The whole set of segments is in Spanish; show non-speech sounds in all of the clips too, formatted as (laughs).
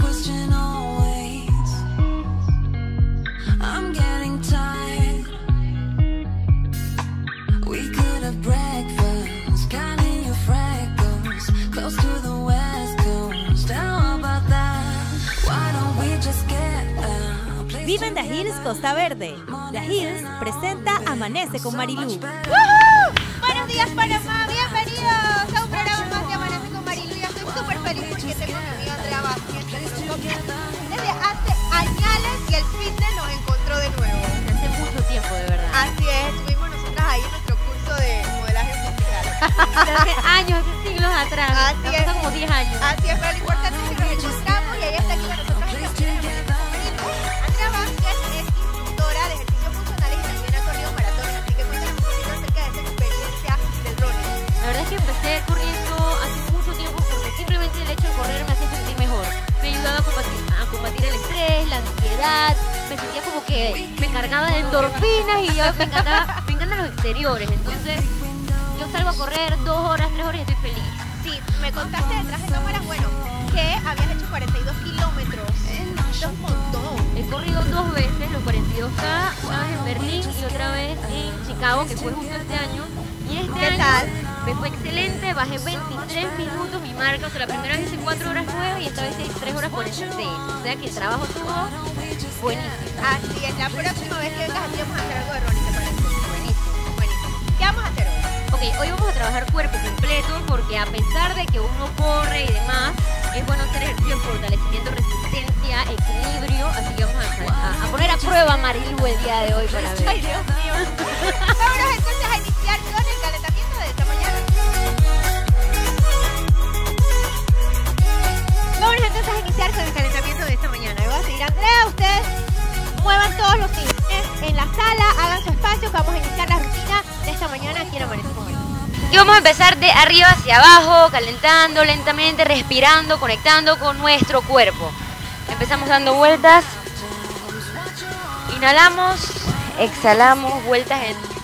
question always. I'm getting tired. We could have breakfast, counting your freckles, close to the west coast. How about that? Why don't we just get a place Vive en The Hills, Costa Verde. The Hills presenta Amanece con Marilú. ¡Woohoo! Buenos días Panamá, bienvenidos a un programa más de Amanece con Marilu. Ya estoy súper feliz porque tengo a mi amiga Andrea nosotros desde hace años y el fitness nos encontró de nuevo. Hace mucho tiempo, de verdad. Así es, estuvimos nosotras ahí en nuestro curso de modelaje industrial. (laughs) Hace años, hace siglos atrás. Así es. como 10 años. Así es, pero lo importante es que hice 3 horas 46. O sea que el trabajo todo buenísimo. Así es, la próxima vez que vengas aquí vamos a hacer algo de running, ¿te parece? Buenísimo, buenísimo. ¿Qué vamos a hacer hoy? Ok, hoy vamos a trabajar cuerpo completo porque a pesar de que uno corre y demás, es bueno hacer ejercicio de fortalecimiento, resistencia, equilibrio. Así que vamos a, a- a poner a prueba a Marilu el día de hoy para ver. Ay, Dios mío. (laughs) Vámonos entonces a iniciar con iniciar con el calentamiento de esta mañana. Yo voy a seguir Andrea, ustedes muevan todos los sillones en la sala, hagan su espacio, vamos a iniciar la rutina de esta mañana aquí en Amanece con Marilu. Y vamos a empezar de arriba hacia abajo, calentando lentamente, respirando, conectando con nuestro cuerpo. Empezamos dando vueltas. Inhalamos, exhalamos, vueltas en...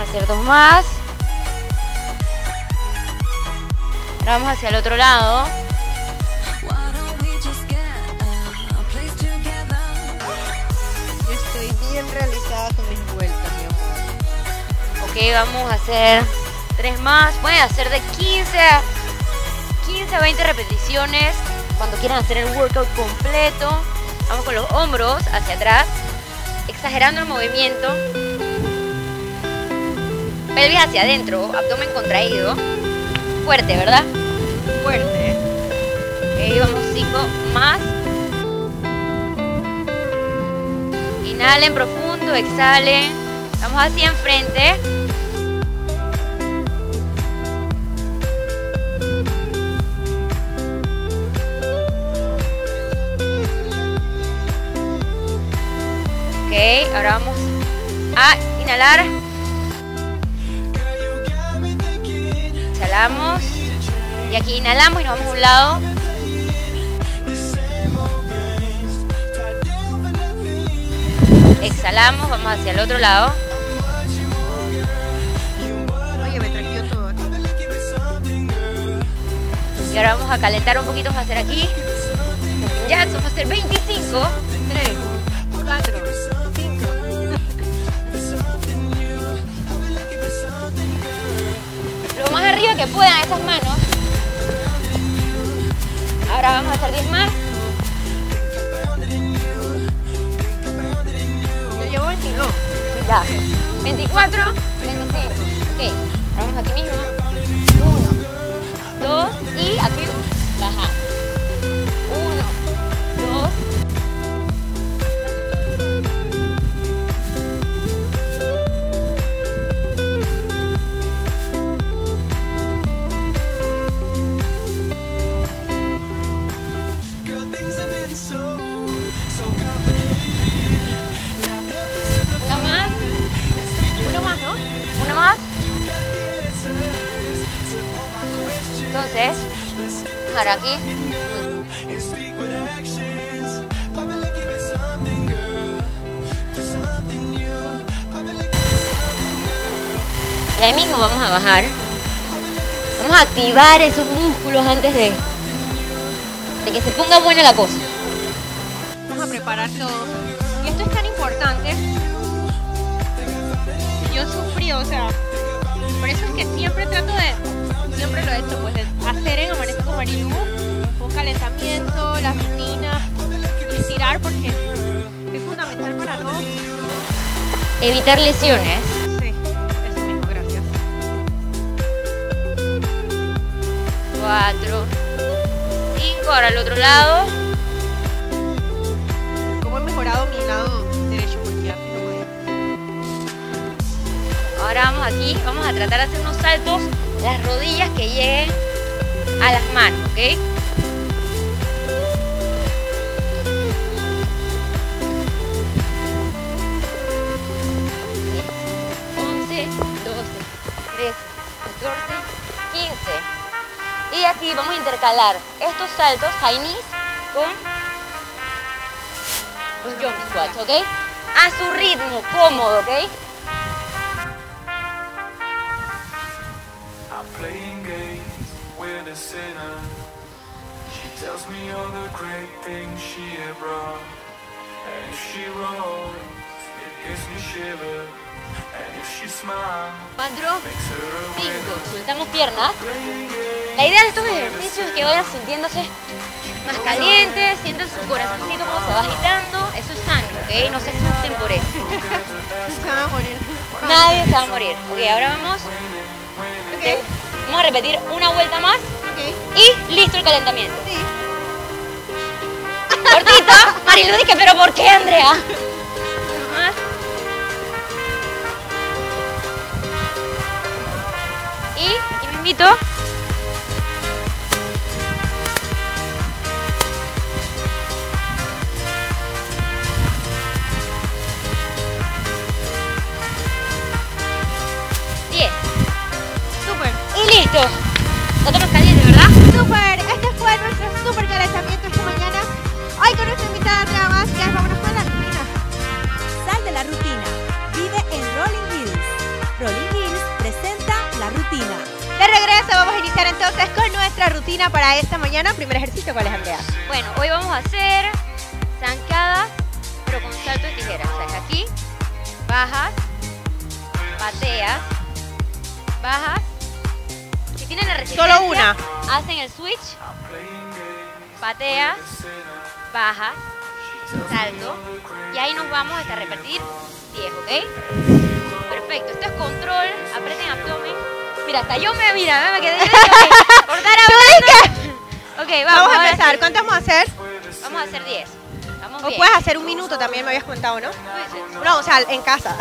Vamos a hacer dos más. Ahora vamos hacia el otro lado. Yo estoy bien realizada con mis vueltas, mi amor. Ok, vamos a hacer tres más. Pueden hacer de 15 a 15 a 20 repeticiones cuando quieran hacer el workout completo. Vamos con los hombros hacia atrás, exagerando el movimiento. Pelvis hacia adentro, abdomen contraído. Fuerte, ¿verdad? Fuerte. Ok, vamos cinco más. Inhalen profundo, exhalen. Vamos hacia enfrente. Ok, ahora vamos a inhalar. Exhalamos. Y aquí inhalamos y nos vamos a un lado. Exhalamos, vamos hacia el otro lado. Oye, me tranquilo todo. Y ahora vamos a calentar un poquito, vamos a hacer aquí. Ya, vamos a hacer 25. 3, 4, arriba que puedan esas manos. Ahora vamos a hacer 10 más. Yo llevo 22. Ya. 24, 25. Ok. Vamos aquí mismo. 1, 2 y aquí aquí. Y ahí mismo vamos a bajar. Vamos a activar esos músculos antes de, de que se ponga buena la cosa. Vamos a preparar todo. Y esto es tan importante. Yo sufrí, o sea, por eso es que siempre trato de, Evitar lesiones. Sí, eso mismo, gracias. Cuatro. Cinco. Ahora al otro lado. Cómo he mejorado mi lado derecho porque antes no podía. Ahora vamos aquí. Vamos a tratar de hacer unos saltos. Las rodillas que lleguen a las manos, ¿ok? 14, 15. Y aquí vamos a intercalar estos saltos high knees con los jump squats, ¿ok? A su ritmo, cómodo, ¿ok? She Cuatro, cinco. Soltamos piernas. La idea de estos ejercicios es que vayan sintiéndose más calientes, sientan su corazoncito como se va agitando. Eso es sano, ¿ok? No se asusten por eso. (laughs) Se van a morir. Nadie se va a morir. Ok, ahora vamos. Ok, Vamos a repetir una vuelta más ok, y listo el calentamiento. sí. Cortita. (laughs) Marilu dije, pero ¿por qué, Andrea? Invito. Diez. Súper. Y listo. Tomas caliente, ¿verdad? Súper, este fue nuestro súper calentamiento esta mañana. Hoy con nuestra vamos a iniciar entonces con nuestra rutina para esta mañana. Primer ejercicio, ¿cuál es, Andrea? Bueno, hoy vamos a hacer zancadas, pero con salto de tijera. O sea, es aquí, bajas, pateas, bajas. Si tienen la resistencia, Solo una. hacen el switch, pateas, bajas, salto. Y ahí nos vamos hasta repetir 10, ¿ok? Perfecto, esto es control, aprieten abdomen. Mira, hasta yo me, mira, me quedé, yo dije, ok, cortar abdomen. Ok, vamos, Vamos a empezar. ¿Cuántas vamos a hacer? Vamos a hacer 10. Vamos O bien. puedes hacer un minuto también, me habías contado, ¿no? No, o sea, en casa.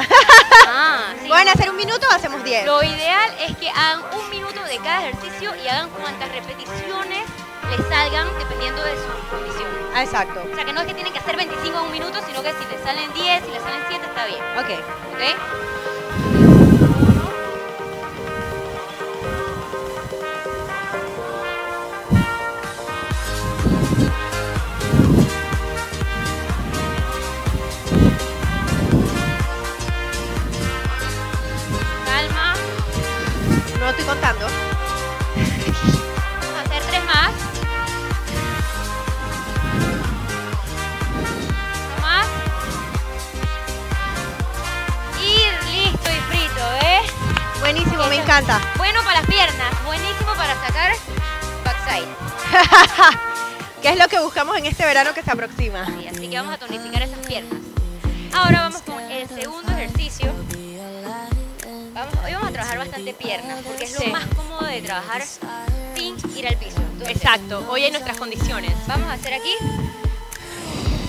Ah, (laughs) sí. ¿Pueden hacer un minuto o hacemos 10? Lo ideal es que hagan un minuto de cada ejercicio y hagan cuantas repeticiones les salgan dependiendo de su condición. Ah, exacto. O sea, que no es que tienen que hacer 25 en un minuto, sino que si les salen 10, si les salen 7, está bien. Ok. ¿Ok? Estoy contando. Vamos (laughs) a hacer tres más. Uno más. Y listo y frito, ¿eh? Buenísimo, me encanta. Bueno para las piernas, buenísimo para sacar backside. (laughs) ¿Qué es lo que buscamos en este verano que se aproxima? Sí, así que vamos a tonificar esas piernas. Ahora vamos con el segundo ejercicio. Vamos, hoy vamos a trabajar bastante piernas, porque es Sí. lo más cómodo de trabajar sin ir al piso. Entonces, Exacto, hoy en nuestras condiciones. Vamos a hacer aquí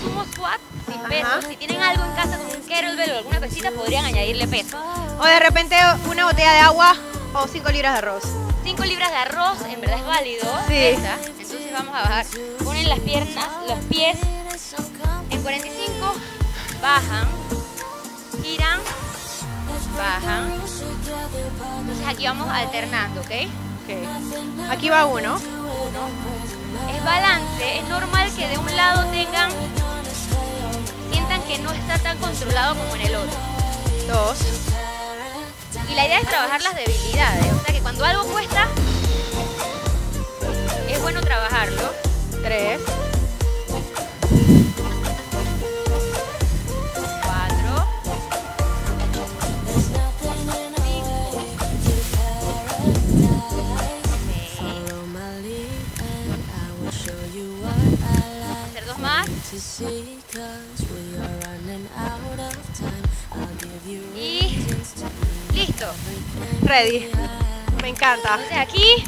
sumo squat sin peso. Si tienen algo en casa como un kettlebell o alguna cosita, podrían añadirle peso. O de repente una botella de agua o 5 libras de arroz. 5 libras de arroz en verdad es válido. Sí. Entonces vamos a bajar. Ponen las piernas, los pies en 45, bajan, giran, bajan. Entonces aquí vamos alternando, ¿ok? Aquí va uno. Es balance, es normal que de un lado tengan, sientan que no está tan controlado como en el otro. Dos. Y la idea es trabajar las debilidades. O sea que cuando algo cuesta, es bueno trabajarlo. Tres. Y listo. Ready. Me encanta. Entonces aquí,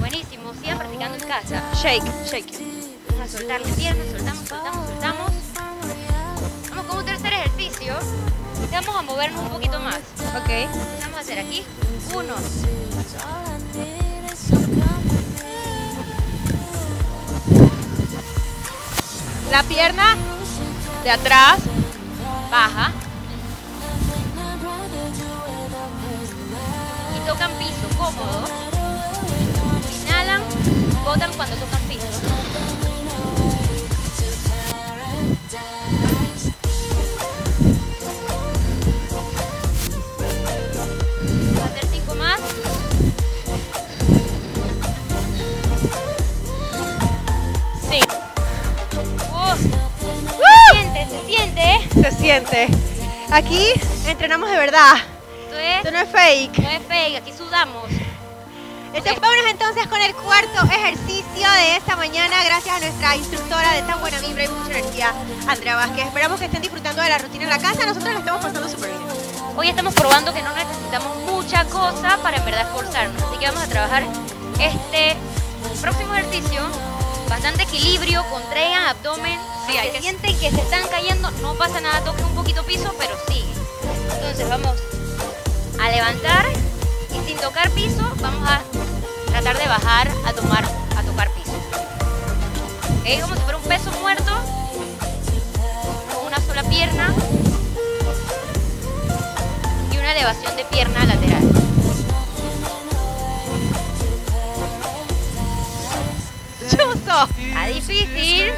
buenísimo, sigan practicando en casa. Shake, shake. Vamos a soltar las piernas, soltamos, soltamos, soltamos. Vamos con un tercer ejercicio. Y Vamos a movernos un poquito más. Ok. Vamos a hacer aquí. Uno. La pierna de atrás. Baja. Y tocan piso, cómodo. Inhalan, botan cuando tocan piso. Se siente, se siente. Aquí entrenamos de verdad. Esto es, Esto no es fake. no es fake, aquí sudamos. Este, vámonos entonces con el cuarto ejercicio de esta mañana, gracias a nuestra instructora de tan buena vibra y mucha energía, Andrea Vázquez. Esperamos que estén disfrutando de la rutina en la casa. Nosotros la estamos pasando súper bien. Hoy estamos probando que no necesitamos mucha cosa para en verdad esforzarnos. Así que vamos a trabajar este próximo ejercicio. Bastante equilibrio, contraigan abdomen. Si hay se que- sienten que se están cayendo, no pasa nada, toquen un poquito piso, pero sigue. Entonces vamos a levantar y sin tocar piso, vamos a tratar de bajar a tomar, a tocar piso. ¿Ok? Como si fuera un peso muerto con una sola pierna y una elevación de pierna lateral. Está difícil.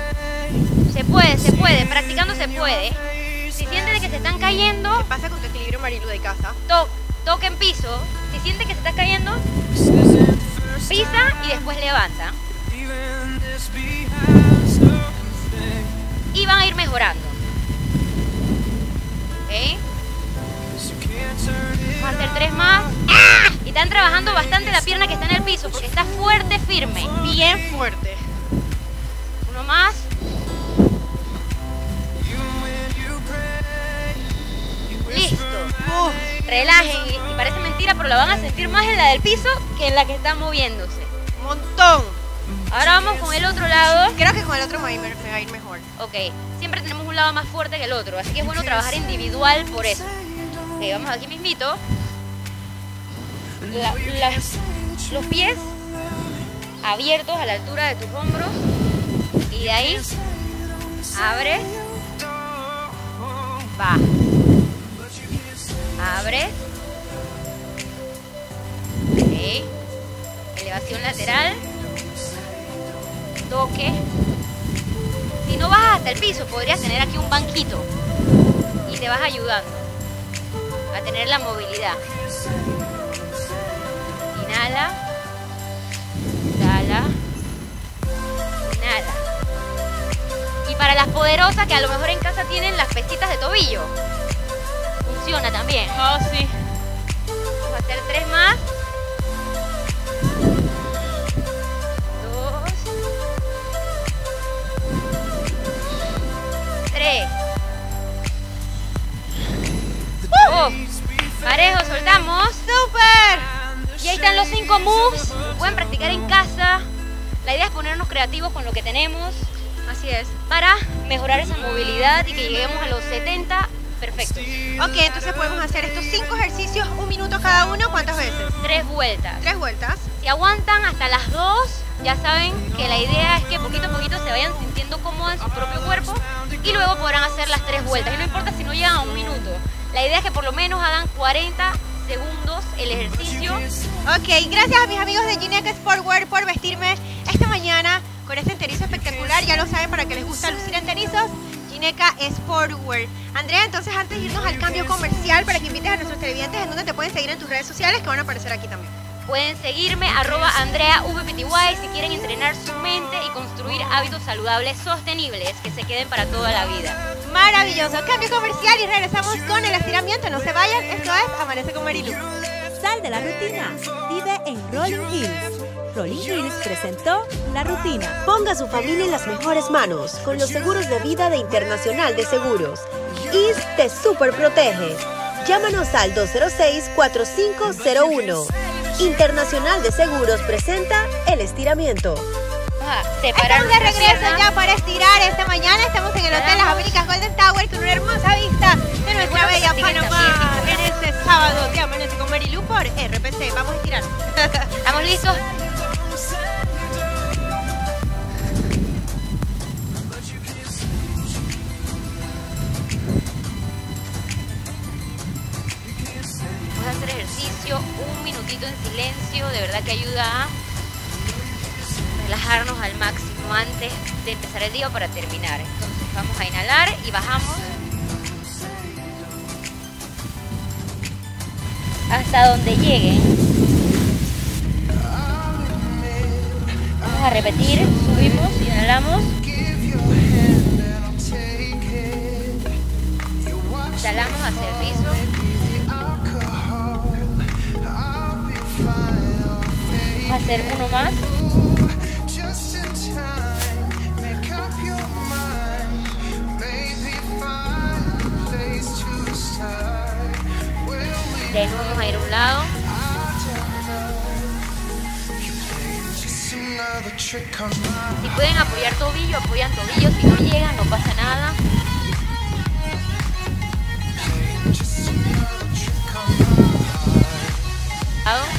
Se puede, se puede. Practicando se puede. Si sienten que se están cayendo, ¿Qué pasa con tu equilibrio marilu de casa? to toquen piso. Si sienten que se está cayendo, pisa y después levanta. Y van a ir mejorando. ¿Ok? Vamos a hacer tres más. ¡Ah! Y están trabajando bastante la pierna que está en el piso porque está fuerte, firme. Bien fuerte. Más. Listo. Uf, Relajen y, parece mentira, pero la van a sentir más en la del piso que en la que está moviéndose. montón. Ahora vamos con el otro lado. Creo que con el otro me va a ir, me va a ir mejor. Ok, siempre tenemos un lado más fuerte que el otro, así que es bueno trabajar individual por eso. Ok, vamos aquí mismito. La- las- los pies abiertos a la altura de tus hombros y de ahí abres, baja, abres, ok, elevación lateral, toque. Si no bajas hasta el piso, podrías tener aquí un banquito. Y te vas ayudando a tener la movilidad. Inhala, exhala, inhala. Para las poderosas que a lo mejor en casa tienen las pesitas de tobillo, funciona también. Oh, sí. Vamos a hacer tres más. Dos. Tres. Oh, parejo, soltamos. ¡Súper! Y ahí están los cinco moves. Pueden practicar en casa. La idea es ponernos creativos con lo que tenemos Así es. para mejorar esa movilidad y que lleguemos a los 70 perfectos. Ok, entonces podemos hacer estos cinco ejercicios, un minuto cada uno, ¿cuántas veces? Tres vueltas. Tres vueltas. Si aguantan hasta las dos, ya saben que la idea es que poquito a poquito se vayan sintiendo cómodos en su propio cuerpo y luego podrán hacer las tres vueltas. Y no importa si no llegan a un minuto. La idea es que por lo menos hagan 40 segundos el ejercicio. Ok, gracias a mis amigos de Gineca Sportwear por vestirme esta mañana con este enterizo espectacular. Ya lo saben, para que les gusta lucir enterizos, Ineca Sportwear. Andrea, entonces antes de irnos al cambio comercial, para que invites a nuestros televidentes en donde te pueden seguir en tus redes sociales, que van a aparecer aquí también. Pueden seguirme, arroba Andrea VPTY, si quieren entrenar su mente y construir hábitos saludables sostenibles que se queden para toda la vida. Maravilloso. Cambio comercial y regresamos con el estiramiento. No se vayan, esto es Amanece con Marilu. Sal de la rutina. Vive en Rolling Hills. Rolling Hills presentó La Rutina. Ponga a su familia en las mejores manos con los seguros de vida de Internacional de Seguros. IS te super protege. Llámanos al 206-4501. Internacional de Seguros presenta el estiramiento. Estamos de nuestras regreso ya para estirar esta mañana. Estamos en el Hotel Las Américas Golden Tower con una hermosa vista de nuestra bella Panamá en este sábado de Amanece con Marilu por RPC. Vamos a estirar. ¿Estamos listos? En silencio, de verdad que ayuda a relajarnos al máximo antes de empezar el día para terminar. Entonces vamos a inhalar y bajamos hasta donde lleguen. Vamos a repetir, subimos, inhalamos. Exhalamos hacia el piso. Hacer uno más. De nuevo vamos a ir a un lado. Si pueden apoyar tobillo, apoyan tobillo. Si no llegan, no pasa nada. Lado.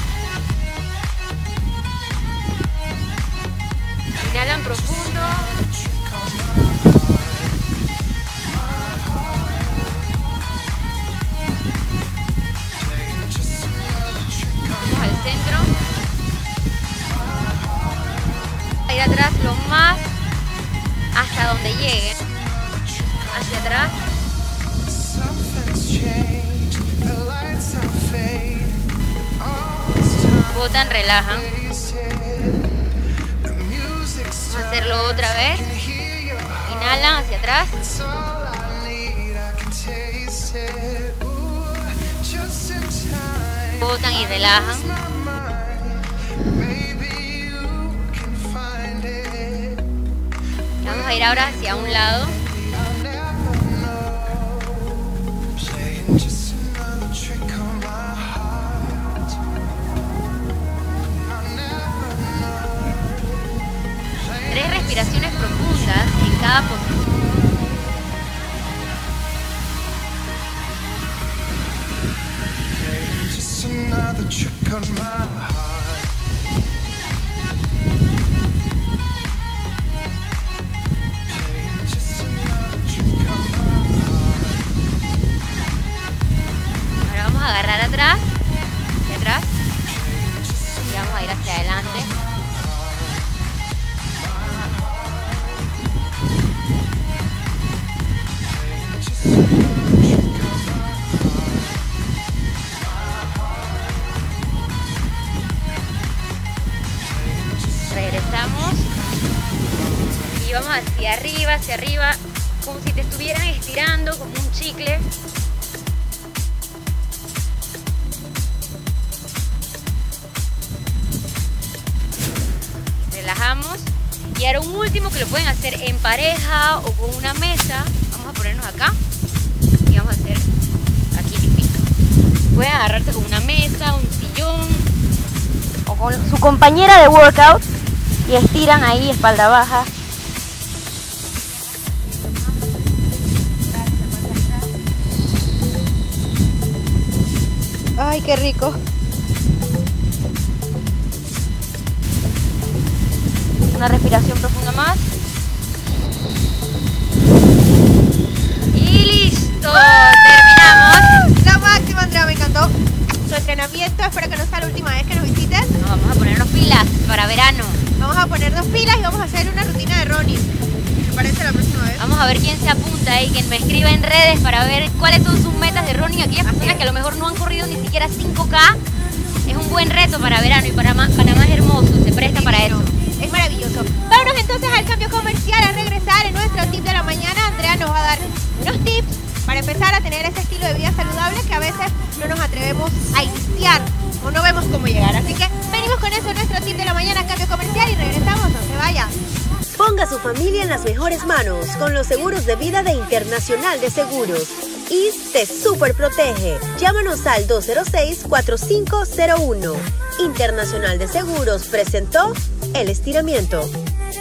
Botan, relajan. Hacerlo otra vez. Inhalan hacia atrás. Botan y relajan. Vamos a ir ahora hacia un lado. Respiraciones profundas en cada posición. Último que lo pueden hacer en pareja o con una mesa. Vamos a ponernos acá. Y vamos a hacer aquí mismito pueden agarrarse con una mesa un sillón. O con su compañera de workout. Y estiran ahí espalda baja. Ay, qué rico. Una respiración profunda más y listo terminamos La máxima, Andrea, me encantó. Su entrenamiento, espero que no sea la última vez que nos visites. Nos vamos a ponernos pilas para verano Vamos a ponernos pilas y vamos a hacer una rutina de running. parece la próxima vez. Vamos a ver quién se apunta y quien me escriba en redes para ver cuáles son sus metas de running. Aquellas personas que a lo mejor no han corrido ni siquiera 5K. Es un buen reto para verano y para Panamá es hermoso, se presta para eso. Es maravilloso. Vámonos entonces al cambio comercial, a regresar en nuestro tip de la mañana. Andrea nos va a dar unos tips para empezar a tener ese estilo de vida saludable que a veces no nos atrevemos a iniciar o no vemos cómo llegar. Así que venimos con eso, nuestro tip de la mañana, cambio comercial y regresamos, no se vaya. Ponga su familia en las mejores manos con los seguros de vida de Internacional de Seguros. IS te super protege. Llámanos al 206-4501. Internacional de Seguros presentó el estiramiento.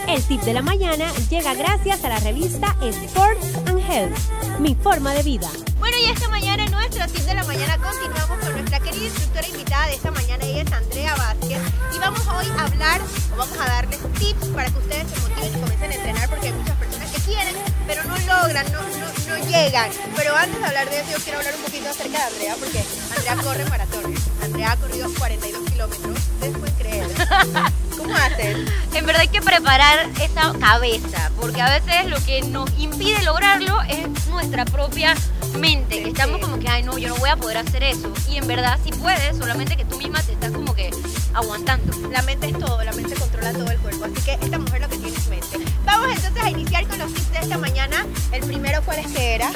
El tip de la mañana llega gracias a la revista Sports and Health, mi forma de vida. Bueno, y esta mañana en nuestro tip de la mañana continuamos con nuestra querida instructora invitada de esta mañana, ella es Andrea Vázquez, y vamos hoy a hablar, o vamos a darles tips para que ustedes se motiven y comiencen a entrenar, porque hay muchas personas que quieren, pero no logran, no, no, no llegan. Pero antes de hablar de eso, yo quiero hablar un poquito acerca de Andrea, porque Andrea corre maratones. Andrea ha corrido 42 kilómetros, ustedes pueden creer. (laughs) ¿Cómo hacen? En verdad hay que preparar esa cabeza, porque a veces lo que nos impide lograrlo es nuestra propia mente, que estamos como que, ay no, yo no voy a poder hacer eso. Y en verdad sí puedes, solamente que tú misma te estás como que aguantando. La mente es todo, la mente controla todo el cuerpo, así que esta mujer lo que tiene es mente. Vamos entonces a iniciar con los tips de esta mañana. El primero, ¿cuál es que era?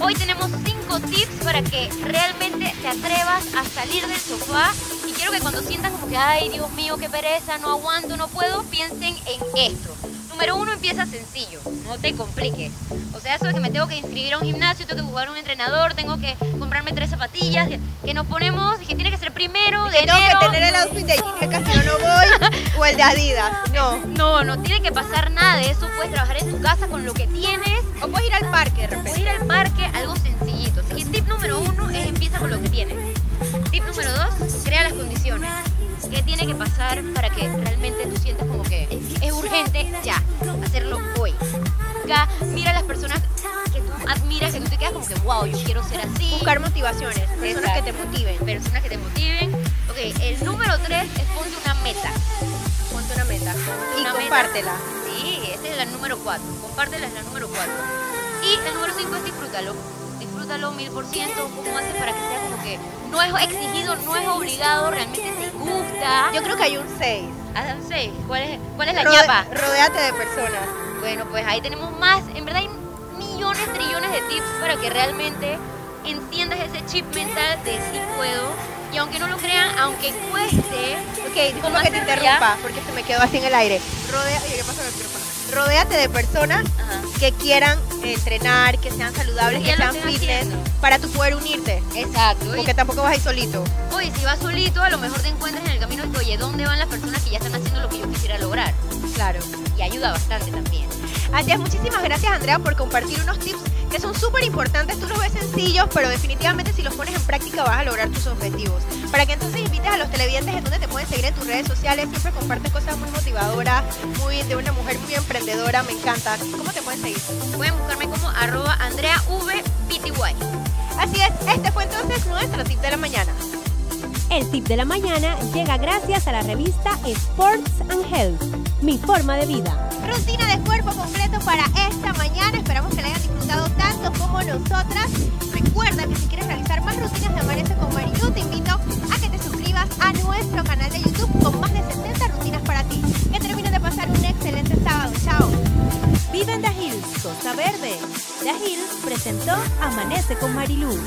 Hoy tenemos cinco tips para que realmente te atrevas a salir del sofá y quiero que cuando sientas como que, ay Dios mío, qué pereza, no aguanto, no puedo, piensen en esto. Número uno, empieza sencillo, no te compliques. O sea, eso de que me tengo que inscribir a un gimnasio, tengo que buscar un entrenador, tengo que comprarme tres zapatillas, que- nos ponemos, que tiene que ser primero de tengo enero. que tener el outfit de Gina si no, no voy, o el de Adidas. No. No, no tiene que pasar nada de eso, puedes trabajar en tu casa con lo que tienes O puedes ir al parque de Puedes repente. ir al parque, algo sencillito. Así que tip número uno es empieza con lo que tienes. Tip número dos, crea las condiciones. ¿Qué tiene que pasar para que Acá, mira a las personas que tú admiras, que tú te quedas como que, wow, yo quiero ser así. Buscar motivaciones, personas Exacto. que te motiven. Personas que te motiven. Ok, el número tres es ponte una meta. Ponte una meta. Y Una meta. compártela. Sí, esa es la número 4. Compártela, es la número 4. Y el número 5 es disfrútalo. Disfrútalo mil por ciento. ¿Cómo haces para que sea como que no es exigido, no es obligado, realmente te gusta? Yo creo que hay un 6. Adam 6, ¿cuál es, cuál es la ñapa? Rodéate de personas. Bueno, pues ahí tenemos más. En verdad hay millones, trillones de tips para que realmente enciendas ese chip mental de sí puedo. Y aunque no lo crean, aunque cueste, Ok, disculpa ¿Cómo que te interrumpa, porque se me quedó así en el aire. Rodea, oye, ¿qué pasa con el micrófono? Rodéate de personas Ajá. que quieran entrenar, que sean saludables, que sean fitness, haciendo. para tú poder unirte. Exacto. y- Porque tampoco vas a ir solito. Oye, si vas solito, a lo mejor te encuentras en el camino y oye, ¿dónde van las personas que ya están haciendo lo que yo quisiera lograr? Claro. Y ayuda bastante también. Así es, muchísimas gracias Andrea por compartir unos tips que son súper importantes. Tú los ves sencillos, pero definitivamente si los pones en práctica vas a lograr tus objetivos. Para que entonces invites a los televidentes en donde te pueden seguir en tus redes sociales. Siempre compartes cosas muy motivadoras, muy de una mujer muy emprendedora. Me encanta. ¿Cómo te pueden seguir? Pueden buscarme como arroba AndreaVPTY. Así es, este fue entonces nuestro tip de la mañana. El tip de la mañana llega gracias a la revista Sports and Health, mi forma de vida. Rutina de cuerpo completo para esta mañana. Esperamos que la hayan disfrutado tanto como nosotras. Recuerda que si quieres realizar más rutinas de Amanece con Marilu, te invito a que te suscribas a nuestro canal de YouTube con más de 70 rutinas para ti. Que pasar un excelente sábado. Chao. Vive en The Hills, Costa Verde. The Hills presentó Amanece con Mariluz.